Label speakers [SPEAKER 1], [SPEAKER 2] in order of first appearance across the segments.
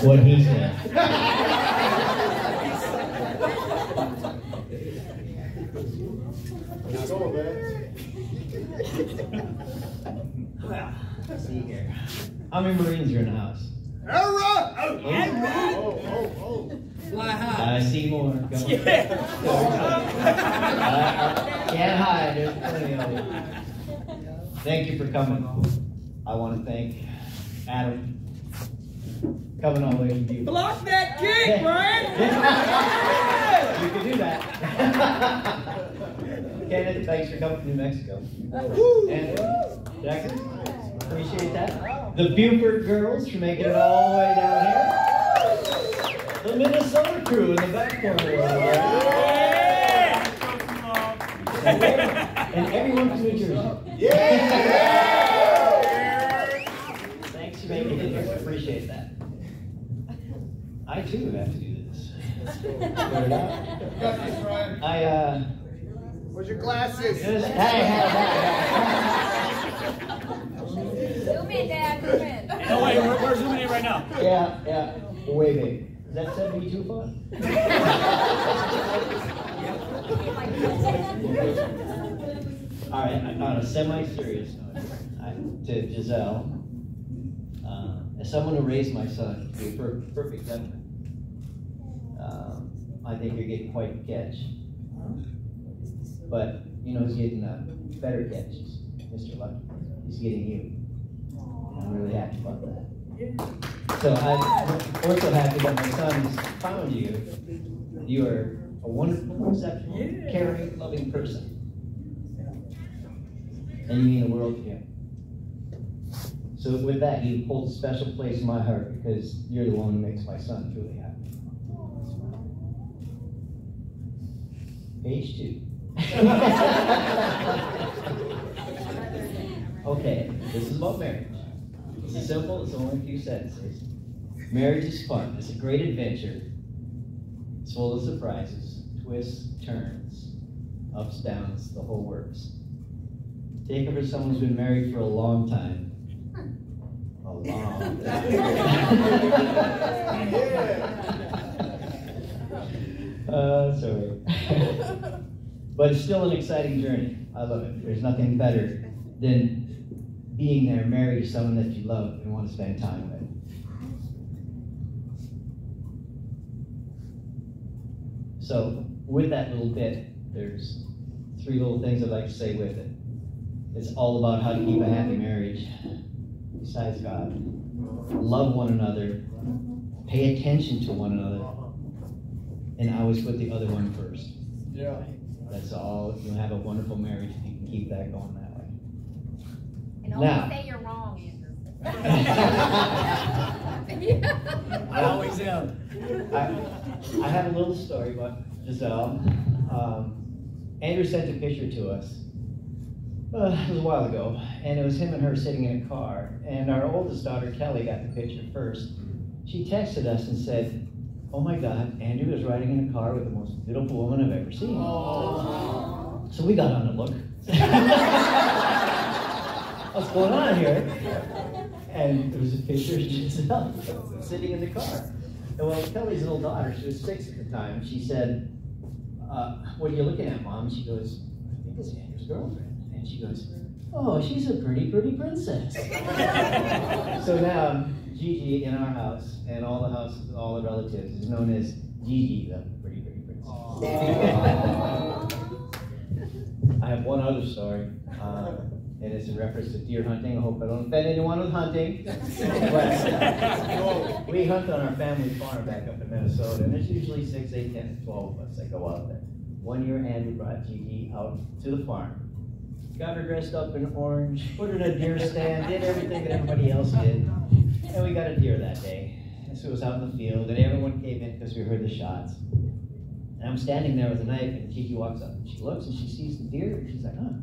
[SPEAKER 1] What he said.
[SPEAKER 2] Let's go, man.
[SPEAKER 1] Well, see here. How many Marines are in the house?
[SPEAKER 2] Oh, oh, oh.
[SPEAKER 3] Fly high.
[SPEAKER 1] I see more. Come on. Uh, can't hide. There's plenty of them. Thank you for coming. I want to thank Adam coming all the way from Butte.
[SPEAKER 3] Block that kick, Brian.
[SPEAKER 1] You can do that. Kenneth, thanks for coming from New Mexico. And uh, Jackson, appreciate that. The Buford girls for making it all the way down here. The Minnesota crew in the back corner. there. And, and everyone from New Jersey. Thanks for making it. Appreciate that. I too have to do this.
[SPEAKER 2] Got this,
[SPEAKER 1] I uh.
[SPEAKER 2] Where's your glasses?
[SPEAKER 1] Just, hey, hey, hey,
[SPEAKER 4] Zoom in, Dad, zoom in.
[SPEAKER 5] Oh wait, we're, we're zooming in right now.
[SPEAKER 1] Yeah, yeah. Way big. Is that 72 foot? All right, I'm on a semi-serious note, I, to Giselle, as someone who raised my son to be a per- perfect gentleman, um, I think you're getting quite a catch. But you know he's getting uh, better catches? Mr. Lucky. He's getting you. And I'm really happy about that. So I'm also happy that my son has found you. You are a wonderful, exceptional, caring, loving person. And you mean the world to him. So with that, you hold a special place in my heart because you're the one who makes my son truly happy. Page two. okay, this is about marriage. It's simple, it's only a few sentences. Marriage is fun, it's a great adventure. It's full of surprises, twists, turns, ups, downs, the whole works. Take it for someone who's been married for a long time. Long time. uh, sorry. but it's still an exciting journey. I love it. There's nothing better than being there, married to someone that you love and want to spend time with. So, with that little bit, there's three little things I'd like to say with it. It's all about how to keep a happy marriage, besides God. Love one another, pay attention to one another, and always put the other one first.
[SPEAKER 2] Yeah.
[SPEAKER 1] That's all. You'll have a wonderful marriage if you can keep that going that way.
[SPEAKER 4] And always
[SPEAKER 1] Now.
[SPEAKER 4] say you're wrong, Andrew.
[SPEAKER 5] I always am.
[SPEAKER 1] I, I have a little story about Giselle. Um, Andrew sent a picture to us. Uh, it was a while ago, and it was him and her sitting in a car. And our oldest daughter, Kelly, got the picture first. She texted us and said, Oh my God, Andrew is riding in a car with the most beautiful woman I've ever seen. So we got on to look. What's going on here? And there was a picture of Giselle sitting in the car. And well, Kelly's little daughter, she was six at the time, she said, uh, What are you looking at, Mom? She goes, I think it's Andrew's girlfriend. And she goes, Oh, she's a pretty, pretty princess. so now, Gigi in our house and all the houses, all the relatives, is known as Gigi, the pretty, pretty princess. I have one other story, uh, and it's in reference to deer hunting. I hope I don't offend anyone with hunting. But we hunt on our family farm back up in Minnesota, and there's usually six, eight, ten, twelve of us that go out there. One year, Andrew brought Gigi out to the farm. Got her dressed up in orange, put her in a deer stand, did everything that everybody else did. And we got a deer that day. And so it was out in the field, and everyone came in because we heard the shots. And I'm standing there with a knife, and Gigi walks up, and she looks, and she sees the deer, and she's like, huh,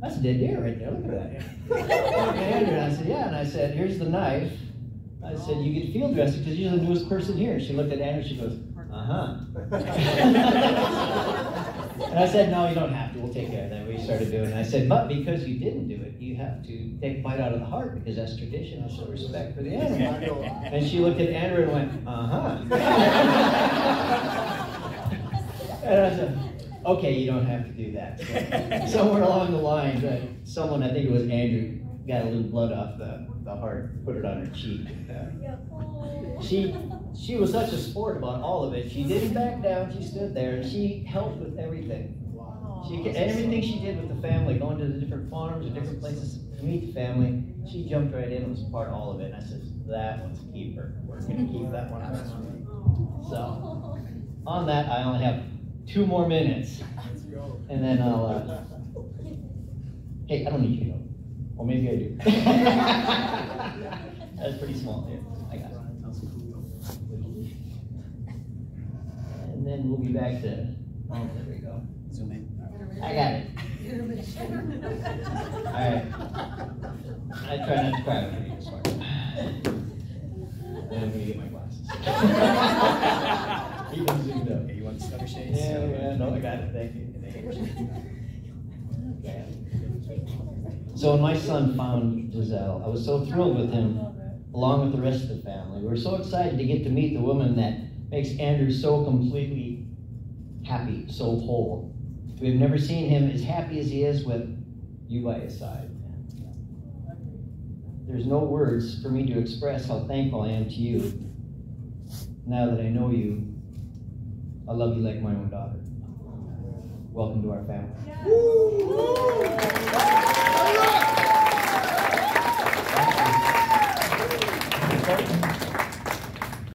[SPEAKER 1] that's a dead deer right there, look at that. and I said, yeah, and I said, here's the knife. I said, you get field dressed because you're the newest person here. She looked at Andrew, she goes, uh-huh. and I said, no, you don't have to, we'll take care of that. We started doing it. I said, but because you didn't do it, you have to take a bite out of the heart because that's tradition. I show respect for the animal. And she looked at Andrew and went, uh-huh. And I said, okay, you don't have to do that. So, somewhere along the line, uh, someone, I think it was Andrew, got a little blood off the, the heart, put it on her cheek. Uh, she she was such a sport about all of it. She didn't back down. She stood there and she helped with everything. She everything she did with the family, going to the different farms or different places to meet the family. She jumped right in and was part of all of it. And I said, that one's a keeper. We're gonna keep that one. So on that, I only have two more minutes, and then I'll. Uh, hey, I don't need you to go. Or maybe I do. That's pretty small. Yeah, I got it. And then we'll be back to. Oh, there we go.
[SPEAKER 5] Zoom in.
[SPEAKER 1] I got it. All right. I try not to cry when I read this I'm gonna get my glasses. Even zoomed up.
[SPEAKER 5] Okay, you want the shutter shades?
[SPEAKER 1] Yeah, yeah, no, I got it, thank you. So when my son found Giselle, I was so thrilled with him, along with the rest of the family. We're so excited to get to meet the woman that makes Andrew so completely happy, so whole. We've never seen him as happy as he is with you by his side. There's no words for me to express how thankful I am to you. Now that I know you, I love you like my own daughter. Welcome to our family.